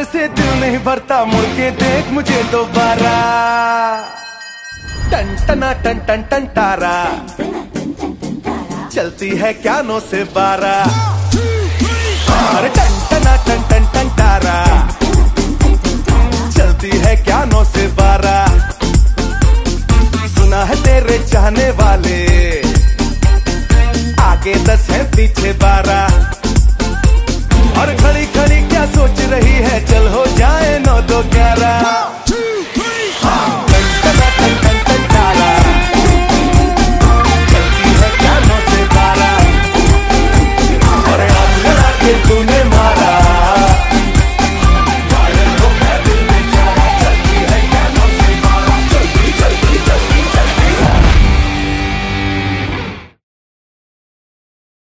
प्यार से दिल नहीं भरता, मुड़ के देख मुझे दोबारा। टन, टना, टन टन टन, तारा। चलती है क्या नो से बारा। अरे टन, टना, टन टन टन, तारा। चलती है क्या नो से बारा। सुना है तेरे चाहने वाले। आगे दस है पीछे बारह